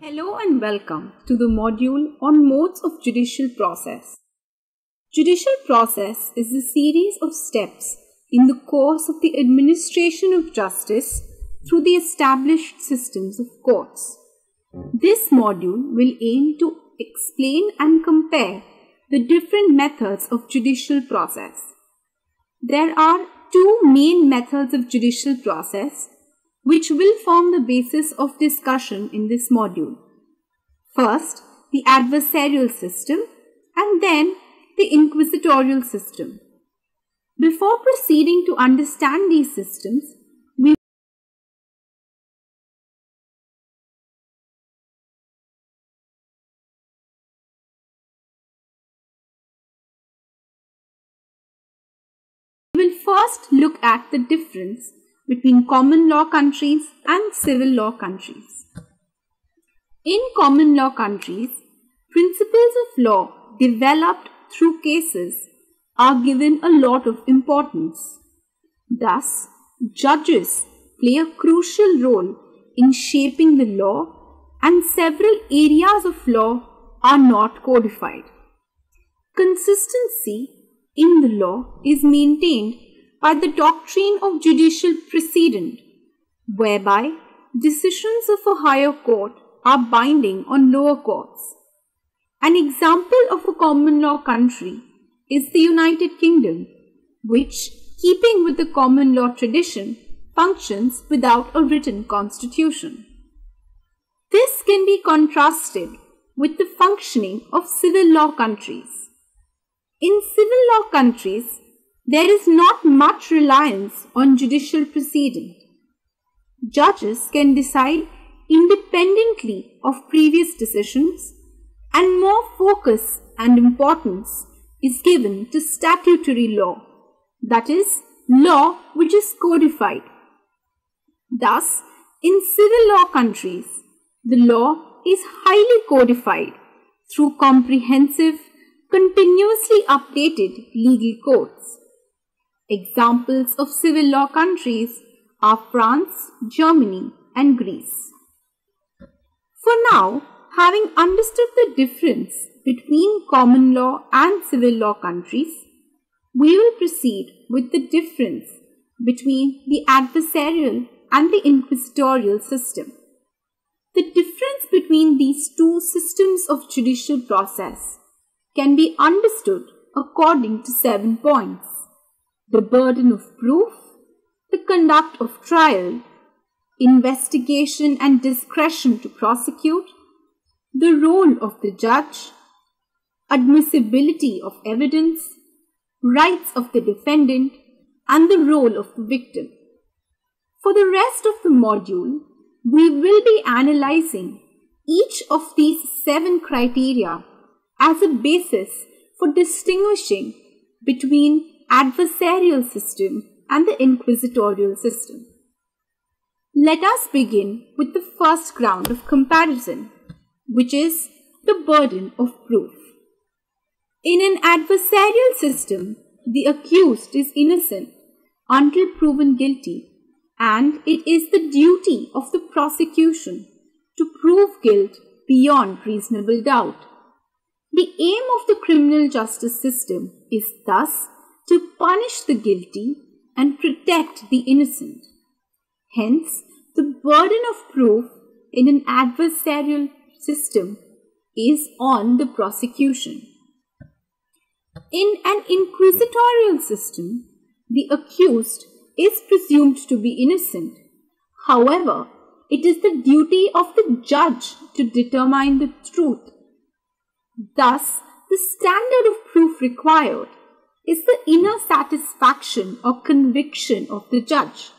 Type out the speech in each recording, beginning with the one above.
Hello and welcome to the module on modes of judicial process. Judicial process is a series of steps in the course of the administration of justice through the established systems of courts. This module will aim to explain and compare the different methods of judicial process. There are two main methods of judicial process which will form the basis of discussion in this module. First, the adversarial system and then the inquisitorial system. Before proceeding to understand these systems, we will first look at the difference between common law countries and civil law countries. In common law countries, principles of law developed through cases are given a lot of importance. Thus, judges play a crucial role in shaping the law and several areas of law are not codified. Consistency in the law is maintained by the doctrine of judicial precedent, whereby decisions of a higher court are binding on lower courts. An example of a common law country is the United Kingdom, which, keeping with the common law tradition, functions without a written constitution. This can be contrasted with the functioning of civil law countries. In civil law countries, there is not much reliance on judicial precedent. Judges can decide independently of previous decisions and more focus and importance is given to statutory law, that is, law which is codified. Thus, in civil law countries, the law is highly codified through comprehensive, continuously updated legal codes. Examples of civil law countries are France, Germany, and Greece. For now, having understood the difference between common law and civil law countries, we will proceed with the difference between the adversarial and the inquisitorial system. The difference between these two systems of judicial process can be understood according to seven points the burden of proof, the conduct of trial, investigation and discretion to prosecute, the role of the judge, admissibility of evidence, rights of the defendant, and the role of the victim. For the rest of the module, we will be analyzing each of these seven criteria as a basis for distinguishing between adversarial system and the inquisitorial system. Let us begin with the first ground of comparison, which is the burden of proof. In an adversarial system, the accused is innocent until proven guilty, and it is the duty of the prosecution to prove guilt beyond reasonable doubt. The aim of the criminal justice system is thus to punish the guilty and protect the innocent. Hence, the burden of proof in an adversarial system is on the prosecution. In an inquisitorial system, the accused is presumed to be innocent. However, it is the duty of the judge to determine the truth. Thus, the standard of proof required is the inner satisfaction or conviction of the judge.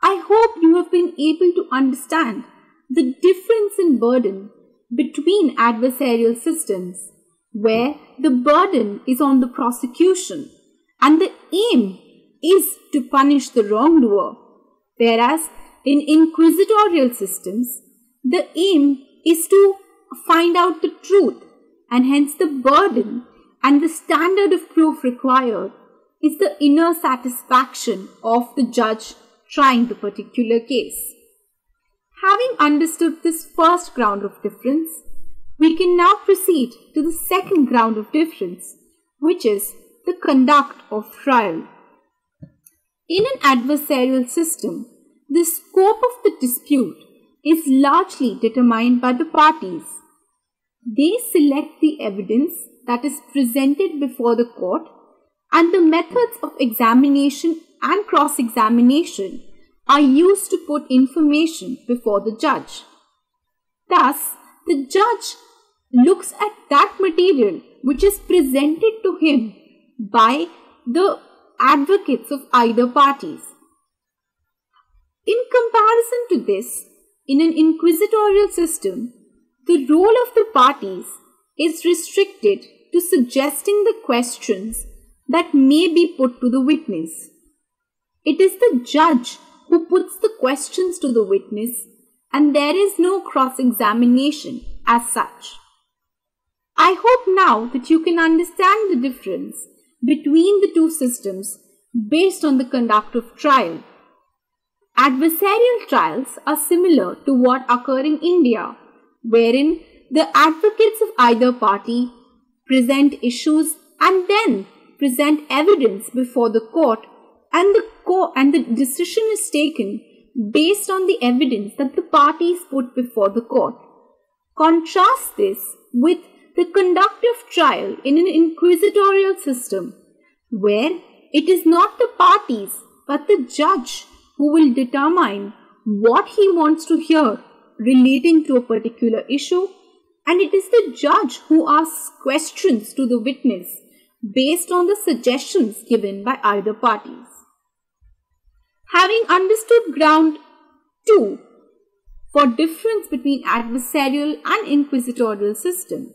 I hope you have been able to understand the difference in burden between adversarial systems, where the burden is on the prosecution and the aim is to punish the wrongdoer, whereas in inquisitorial systems, the aim is to find out the truth and hence the burden and the standard of proof required is the inner satisfaction of the judge trying the particular case. Having understood this first ground of difference, we can now proceed to the second ground of difference, which is the conduct of trial. In an adversarial system, the scope of the dispute is largely determined by the parties. They select the evidence that is presented before the court and the methods of examination and cross-examination are used to put information before the judge. Thus, the judge looks at that material which is presented to him by the advocates of either parties. In comparison to this, in an inquisitorial system, the role of the parties is restricted to suggesting the questions that may be put to the witness. It is the judge who puts the questions to the witness and there is no cross-examination as such. I hope now that you can understand the difference between the two systems based on the conduct of trial. Adversarial trials are similar to what occur in India, wherein the advocates of either party present issues and then present evidence before the court and the co- and the decision is taken based on the evidence that the parties put before the court. Contrast this with the conduct of trial in an inquisitorial system where it is not the parties but the judge who will determine what he wants to hear relating to a particular issue and it is the judge who asks questions to the witness based on the suggestions given by either parties. Having understood ground 2 for difference between adversarial and inquisitorial system,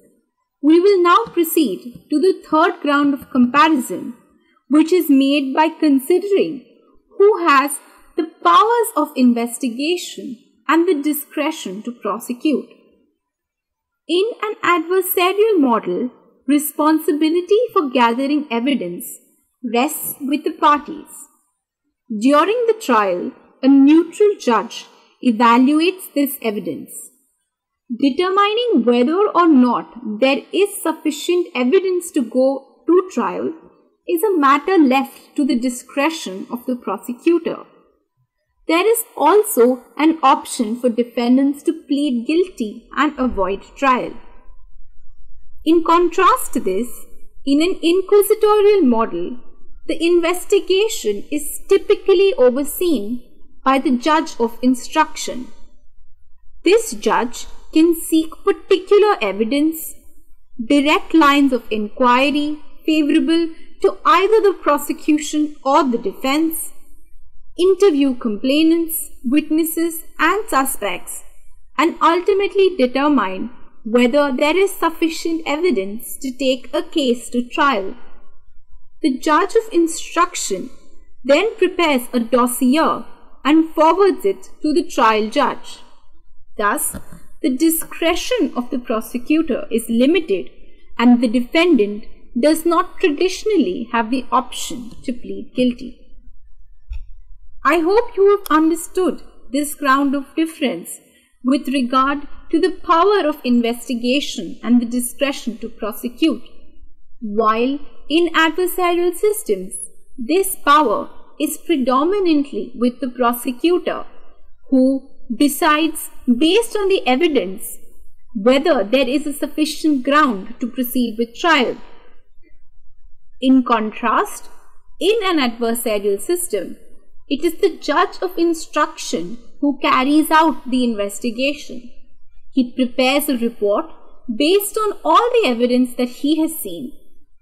we will now proceed to the third ground of comparison, which is made by considering who has the powers of investigation and the discretion to prosecute. In an adversarial model, responsibility for gathering evidence rests with the parties. During the trial, a neutral judge evaluates this evidence. Determining whether or not there is sufficient evidence to go to trial is a matter left to the discretion of the prosecutor. There is also an option for defendants to plead guilty and avoid trial. In contrast to this, in an inquisitorial model, the investigation is typically overseen by the judge of instruction. This judge can seek particular evidence, direct lines of inquiry favorable to either the prosecution or the defense, interview complainants, witnesses, and suspects, and ultimately determine whether there is sufficient evidence to take a case to trial. The judge of instruction then prepares a dossier and forwards it to the trial judge. Thus, the discretion of the prosecutor is limited and the defendant does not traditionally have the option to plead guilty. I hope you have understood this ground of difference with regard to the power of investigation and the discretion to prosecute, while in adversarial systems, this power is predominantly with the prosecutor who decides based on the evidence whether there is a sufficient ground to proceed with trial. In contrast, in an adversarial system, it is the judge of instruction who carries out the investigation. He prepares a report based on all the evidence that he has seen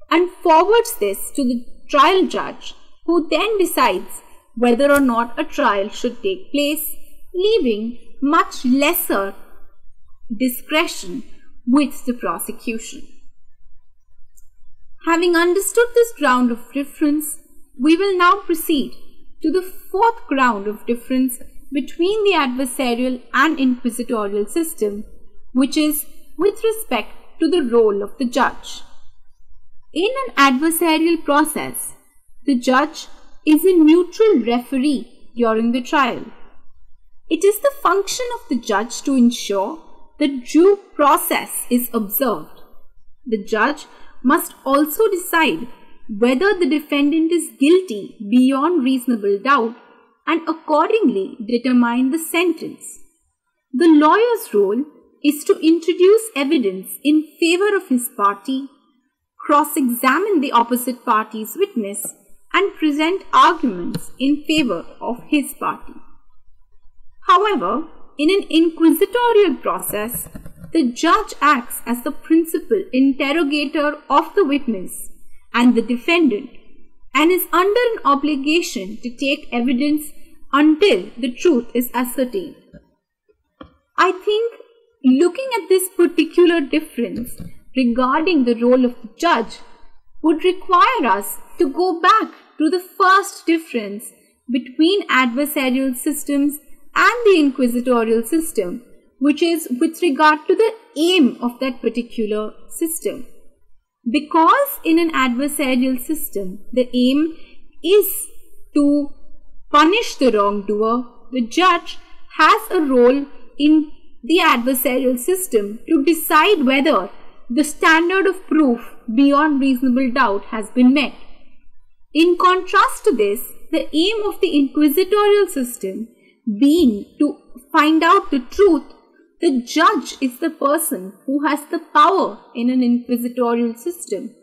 and forwards this to the trial judge who then decides whether or not a trial should take place, leaving much lesser discretion with the prosecution. Having understood this ground of reference, we will now proceed to the fourth ground of difference between the adversarial and inquisitorial system, which is with respect to the role of the judge. In an adversarial process, the judge is a neutral referee during the trial. It is the function of the judge to ensure that due process is observed. The judge must also decide whether the defendant is guilty beyond reasonable doubt and accordingly determine the sentence. The lawyer's role is to introduce evidence in favor of his party, cross examine the opposite party's witness, and present arguments in favor of his party. However, in an inquisitorial process, the judge acts as the principal interrogator of the witness and the defendant and is under an obligation to take evidence until the truth is ascertained. I think looking at this particular difference regarding the role of the judge would require us to go back to the first difference between adversarial systems and the inquisitorial system, which is with regard to the aim of that particular system. Because in an adversarial system, the aim is to punish the wrongdoer, the judge has a role in the adversarial system to decide whether the standard of proof beyond reasonable doubt has been met. In contrast to this, the aim of the inquisitorial system being to find out the truth, the judge is the person who has the power in an inquisitorial system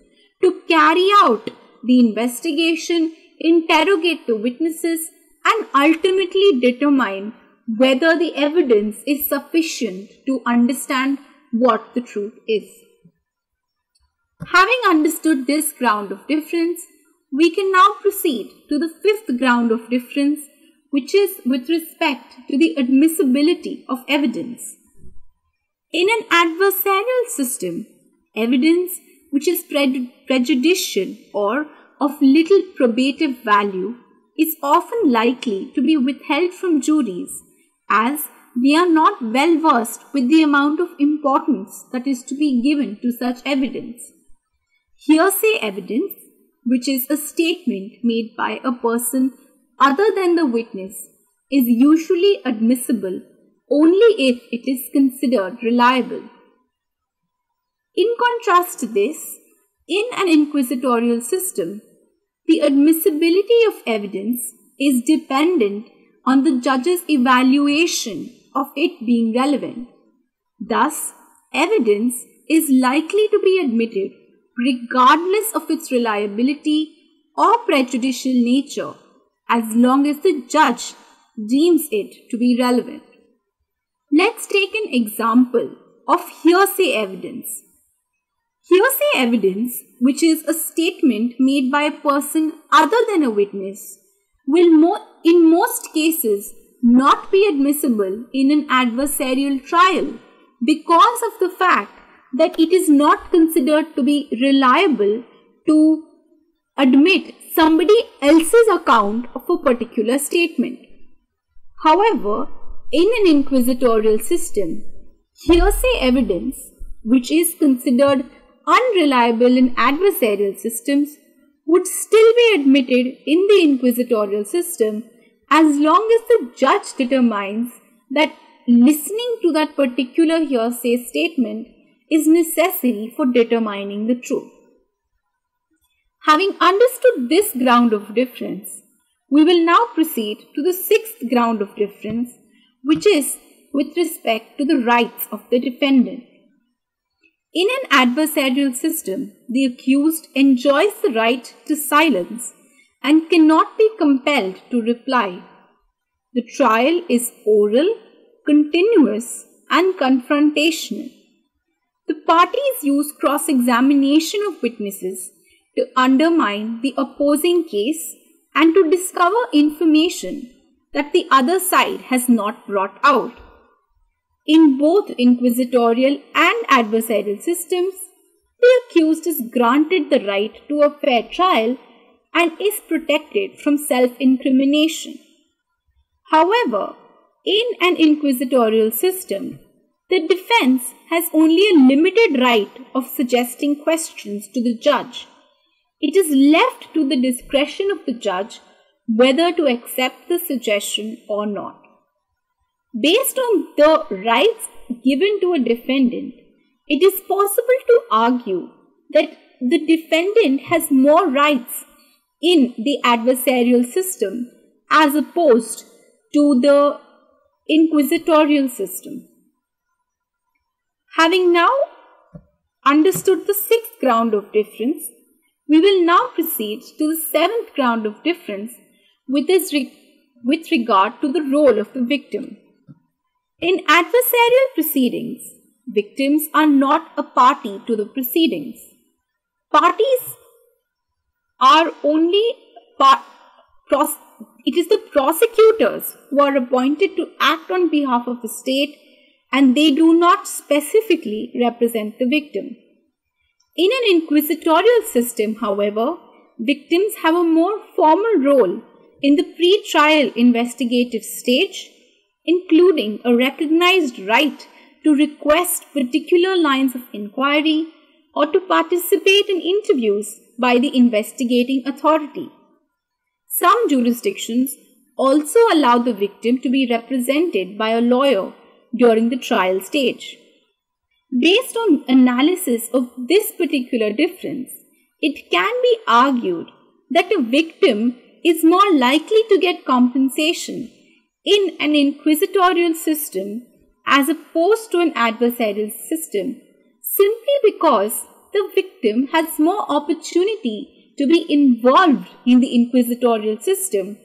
to carry out the investigation, interrogate the witnesses, and ultimately determine whether the evidence is sufficient to understand what the truth is. Having understood this ground of difference, we can now proceed to the fifth ground of difference, which is with respect to the admissibility of evidence. In an adversarial system, evidence which is prejudicial or of little probative value is often likely to be withheld from juries as they are not well versed with the amount of importance that is to be given to such evidence. Hearsay evidence, which is a statement made by a person other than the witness, is usually admissible only if it is considered reliable. In contrast to this, in an inquisitorial system, the admissibility of evidence is dependent on the judge's evaluation of it being relevant. Thus, evidence is likely to be admitted regardless of its reliability or prejudicial nature as long as the judge deems it to be relevant. Let's take an example of hearsay evidence. Hearsay evidence, which is a statement made by a person other than a witness, will in most cases not be admissible in an adversarial trial because of the fact that it is not considered to be reliable to admit somebody else's account of a particular statement. However, in an inquisitorial system, hearsay evidence, which is considered unreliable in adversarial systems, would still be admitted in the inquisitorial system as long as the judge determines that listening to that particular hearsay statement is necessary for determining the truth. Having understood this ground of difference, we will now proceed to the sixth ground of difference, which is with respect to the rights of the defendant. In an adversarial system, the accused enjoys the right to silence and cannot be compelled to reply. The trial is oral, continuous, and confrontational. The parties use cross examination of witnesses to undermine the opposing case and to discover information that the other side has not brought out. In both inquisitorial and adversarial systems, the accused is granted the right to a fair trial and is protected from self incrimination. However, in an inquisitorial system, the defense has only a limited right of suggesting questions to the judge. It is left to the discretion of the judge whether to accept the suggestion or not. Based on the rights given to a defendant, it is possible to argue that the defendant has more rights in the adversarial system as opposed to the inquisitorial system. Having now understood the sixth ground of difference, we will now proceed to the seventh ground of difference with, re with regard to the role of the victim. In adversarial proceedings, victims are not a party to the proceedings. Parties are only part, it is the prosecutors who are appointed to act on behalf of the state and they do not specifically represent the victim. In an inquisitorial system, however, victims have a more formal role in the pre-trial investigative stage, including a recognized right to request particular lines of inquiry or to participate in interviews by the investigating authority. Some jurisdictions also allow the victim to be represented by a lawyer during the trial stage. Based on analysis of this particular difference, it can be argued that a victim is more likely to get compensation in an inquisitorial system as opposed to an adversarial system simply because the victim has more opportunity to be involved in the inquisitorial system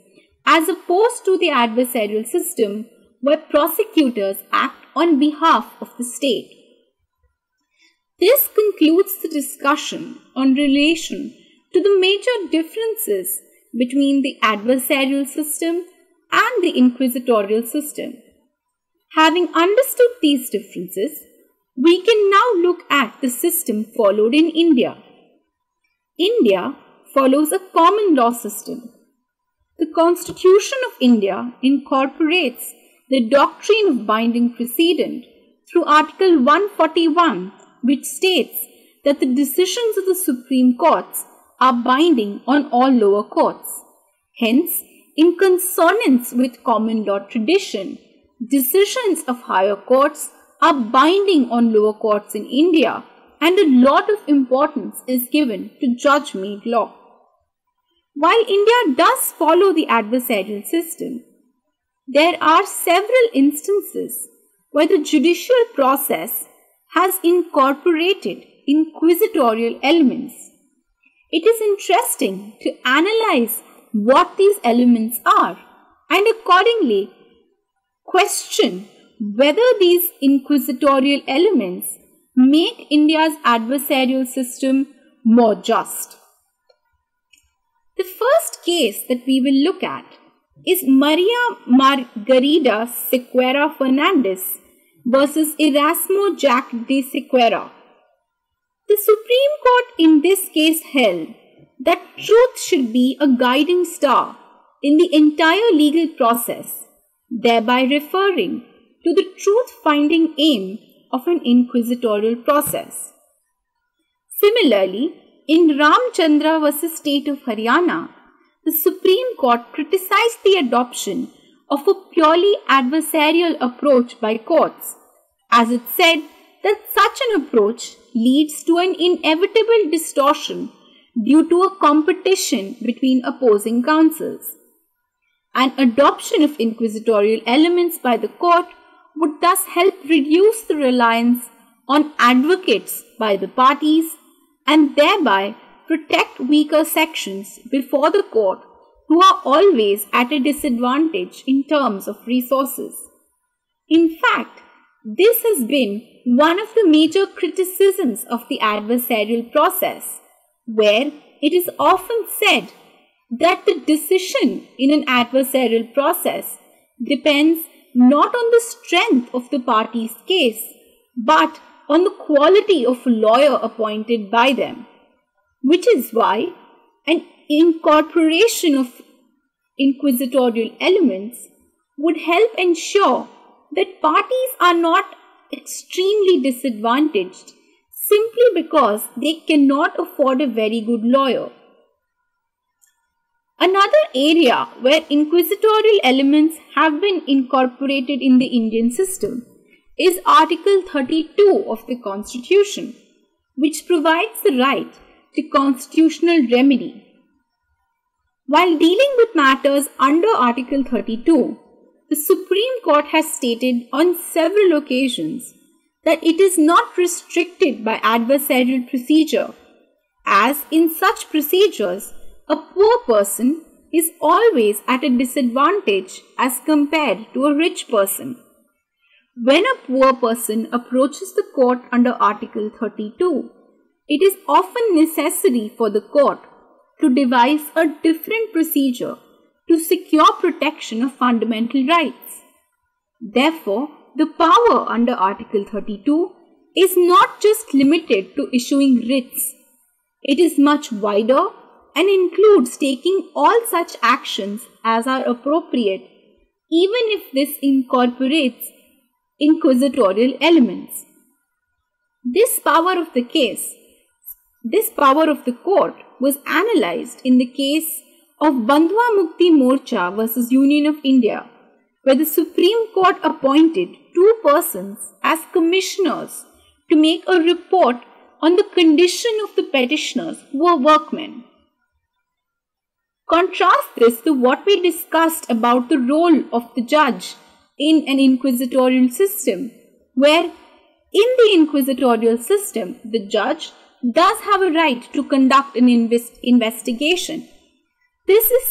as opposed to the adversarial system where prosecutors act on behalf of the state. This concludes the discussion on relation to the major differences between the adversarial system and the inquisitorial system. Having understood these differences, we can now look at the system followed in India. India follows a common law system. The Constitution of India incorporates the doctrine of binding precedent through Article 141 which states that the decisions of the Supreme Courts are binding on all lower courts. Hence, in consonance with common law tradition, decisions of higher courts are binding on lower courts in India and a lot of importance is given to judge-made law. While India does follow the adversarial system, there are several instances where the judicial process has incorporated inquisitorial elements. It is interesting to analyze what these elements are and accordingly question whether these inquisitorial elements make India's adversarial system more just. The first case that we will look at is Maria Margarida Sequeira Fernandes versus Erasmo Jack de Sequeira. The Supreme Court in this case held that truth should be a guiding star in the entire legal process, thereby referring to the truth-finding aim of an inquisitorial process. Similarly, in Ramchandra vs. State of Haryana, the Supreme Court criticized the adoption of a purely adversarial approach by courts, as it said that such an approach leads to an inevitable distortion due to a competition between opposing counsels. An adoption of inquisitorial elements by the court would thus help reduce the reliance on advocates by the parties and thereby protect weaker sections before the court who are always at a disadvantage in terms of resources. In fact, this has been one of the major criticisms of the adversarial process, where it is often said that the decision in an adversarial process depends not on the strength of the party's case, but on the quality of a lawyer appointed by them, which is why an incorporation of inquisitorial elements would help ensure that parties are not extremely disadvantaged simply because they cannot afford a very good lawyer. Another area where inquisitorial elements have been incorporated in the Indian system is Article 32 of the Constitution, which provides the right to constitutional remedy. While dealing with matters under Article 32, the Supreme Court has stated on several occasions that it is not restricted by adversarial procedure, as in such procedures, a poor person is always at a disadvantage as compared to a rich person. When a poor person approaches the court under Article 32, it is often necessary for the court to devise a different procedure to secure protection of fundamental rights. Therefore, the power under Article 32 is not just limited to issuing writs. It is much wider and includes taking all such actions as are appropriate, even if this incorporates inquisitorial elements. This power of the case, this power of the court was analyzed in the case of Bandhua Mukti Morcha versus Union of India, where the Supreme Court appointed two persons as commissioners to make a report on the condition of the petitioners who were workmen. Contrast this to what we discussed about the role of the judge in an inquisitorial system, where in the inquisitorial system, the judge does have a right to conduct an invest investigation. This is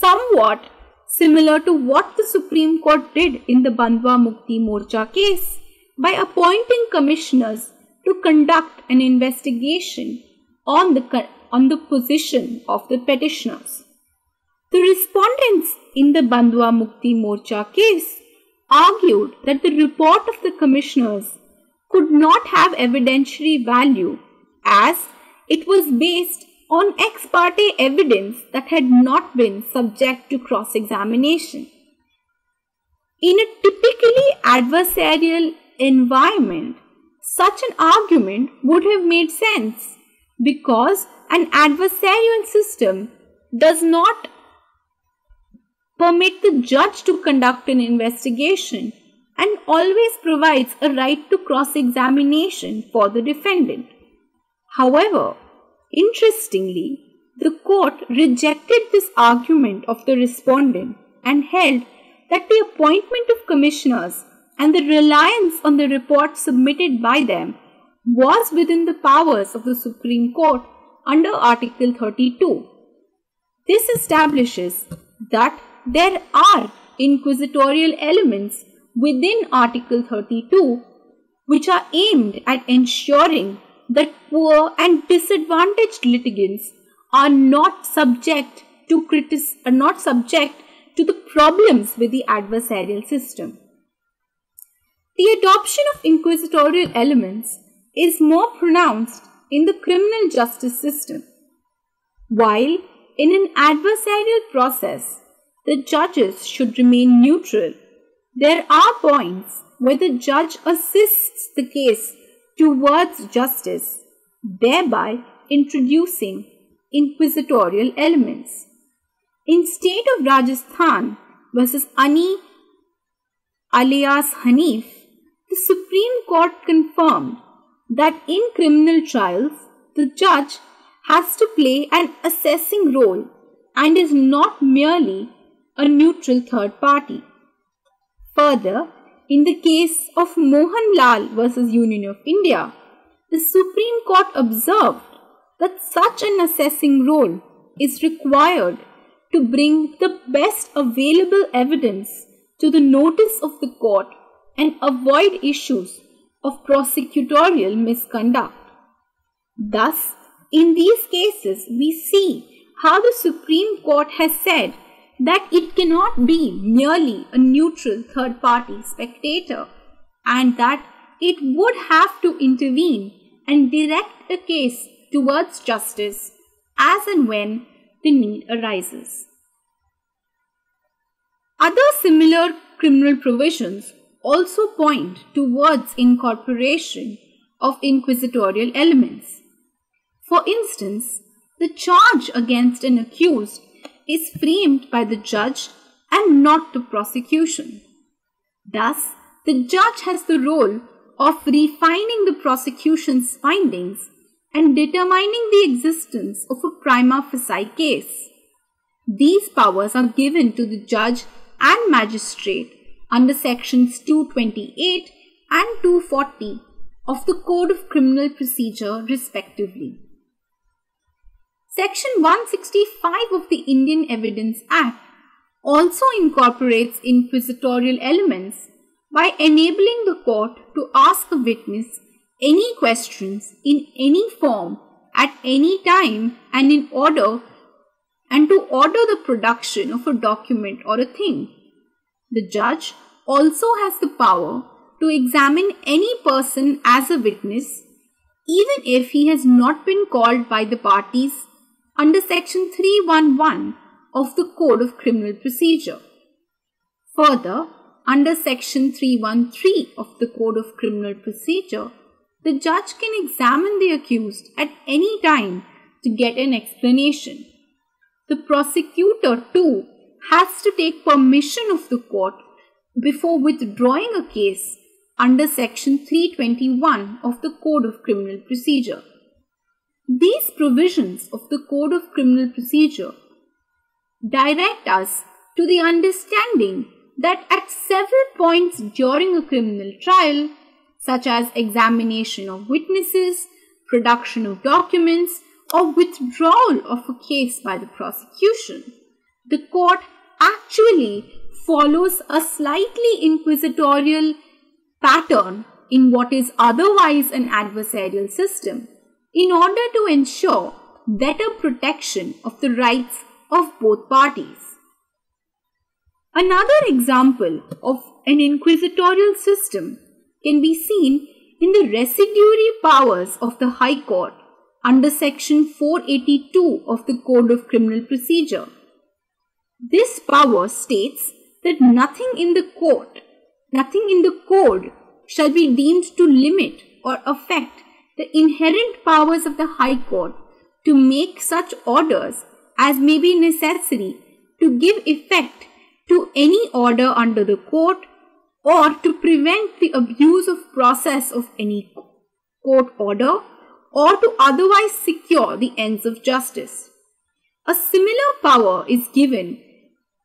somewhat similar to what the Supreme Court did in the Bandhua Mukti Morcha case by appointing commissioners to conduct an investigation on the, on the position of the petitioners. The respondents in the Bandhua Mukti Morcha case argued that the report of the commissioners could not have evidentiary value as it was based on ex parte evidence that had not been subject to cross examination. In a typically adversarial environment, such an argument would have made sense because an adversarial system does not permit the judge to conduct an investigation and always provides a right to cross examination for the defendant. However, interestingly, the court rejected this argument of the respondent and held that the appointment of commissioners and the reliance on the report submitted by them was within the powers of the Supreme Court under Article 32. This establishes that there are inquisitorial elements within Article 32 which are aimed at ensuring that poor and disadvantaged litigants are not subject to critis- are not subject to the problems with the adversarial system. The adoption of inquisitorial elements is more pronounced in the criminal justice system, while in an adversarial process, the judges should remain neutral. There are points where the judge assists the case towards justice, thereby introducing inquisitorial elements. In state of Rajasthan versus Ani alias Hanif, the Supreme Court confirmed that in criminal trials, the judge has to play an assessing role and is not merely a neutral third party. Further, in the case of Mohan Lal versus Union of India, the Supreme Court observed that such an assessing role is required to bring the best available evidence to the notice of the court and avoid issues of prosecutorial misconduct. Thus, in these cases, we see how the Supreme Court has said that it cannot be merely a neutral third party spectator and that it would have to intervene and direct a case towards justice as and when the need arises. Other similar criminal provisions also point towards incorporation of inquisitorial elements. For instance, the charge against an accused is framed by the judge and not the prosecution. Thus, the judge has the role of refining the prosecution's findings and determining the existence of a prima facie case. These powers are given to the judge and magistrate under sections 228 and 240 of the Code of Criminal Procedure respectively. Section 165 of the Indian Evidence Act also incorporates inquisitorial elements by enabling the court to ask a witness any questions in any form at any time and in order and to order the production of a document or a thing. The judge also has the power to examine any person as a witness even if he has not been called by the parties under section 311 of the Code of Criminal Procedure. Further, under section 313 of the Code of Criminal Procedure, the judge can examine the accused at any time to get an explanation. The prosecutor too has to take permission of the court before withdrawing a case under section 321 of the Code of Criminal Procedure. These provisions of the Code of Criminal Procedure direct us to the understanding that at several points during a criminal trial, such as examination of witnesses, production of documents, or withdrawal of a case by the prosecution, the court actually follows a slightly inquisitorial pattern in what is otherwise an adversarial system in order to ensure better protection of the rights of both parties. Another example of an inquisitorial system can be seen in the residuary powers of the High Court under section 482 of the Code of Criminal Procedure. This power states that nothing in the court, nothing in the code shall be deemed to limit or affect the inherent powers of the High Court to make such orders as may be necessary to give effect to any order under the court or to prevent the abuse of process of any court order or to otherwise secure the ends of justice. A similar power is given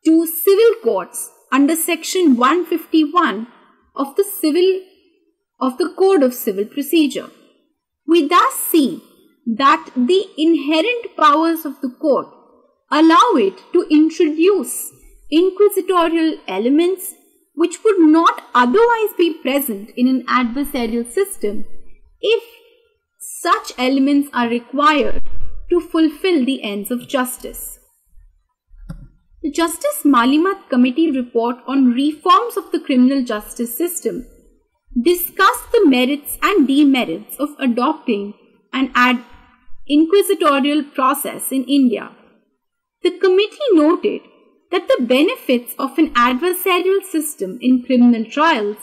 to civil courts under section 151 of the civil of the code of civil procedure. We thus see that the inherent powers of the court allow it to introduce inquisitorial elements which would not otherwise be present in an adversarial system if such elements are required to fulfill the ends of justice. The Justice Malimat Committee report on reforms of the criminal justice system discussed the merits and demerits of adopting an ad inquisitorial process in India. The committee noted that the benefits of an adversarial system in criminal trials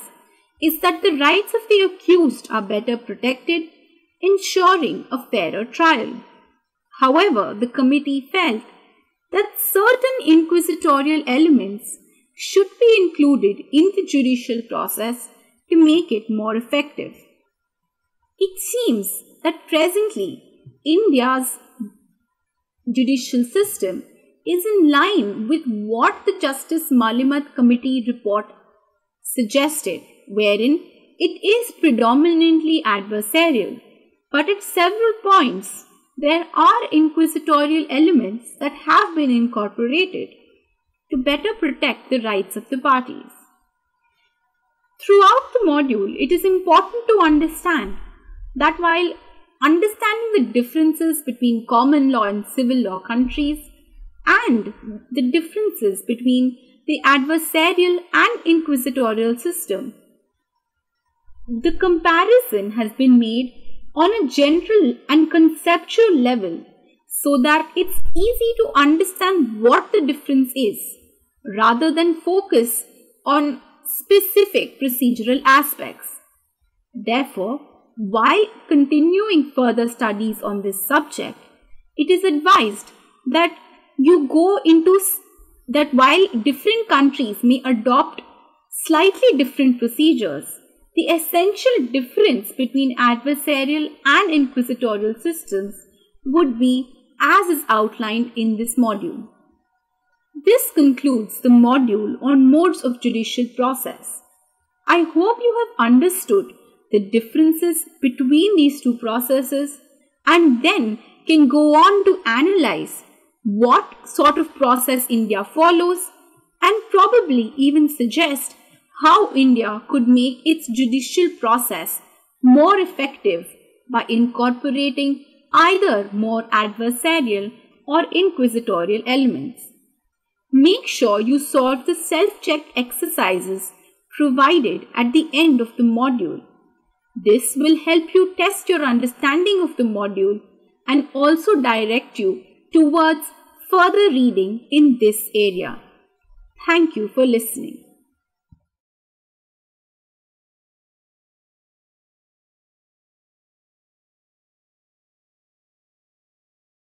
is that the rights of the accused are better protected, ensuring a fairer trial. However, the committee felt that certain inquisitorial elements should be included in the judicial process to make it more effective. It seems that presently India's judicial system is in line with what the Justice Malimat Committee report suggested, wherein it is predominantly adversarial, but at several points there are inquisitorial elements that have been incorporated to better protect the rights of the parties. Throughout the module, it is important to understand that while understanding the differences between common law and civil law countries and the differences between the adversarial and inquisitorial system. The comparison has been made on a general and conceptual level so that it's easy to understand what the difference is rather than focus on specific procedural aspects. Therefore, while continuing further studies on this subject, it is advised that you go into that while different countries may adopt slightly different procedures, the essential difference between adversarial and inquisitorial systems would be as is outlined in this module. This concludes the module on modes of judicial process. I hope you have understood the differences between these two processes and then can go on to analyze what sort of process India follows and probably even suggest how India could make its judicial process more effective by incorporating either more adversarial or inquisitorial elements. Make sure you solve the self-check exercises provided at the end of the module. This will help you test your understanding of the module and also direct you towards further reading in this area. Thank you for listening.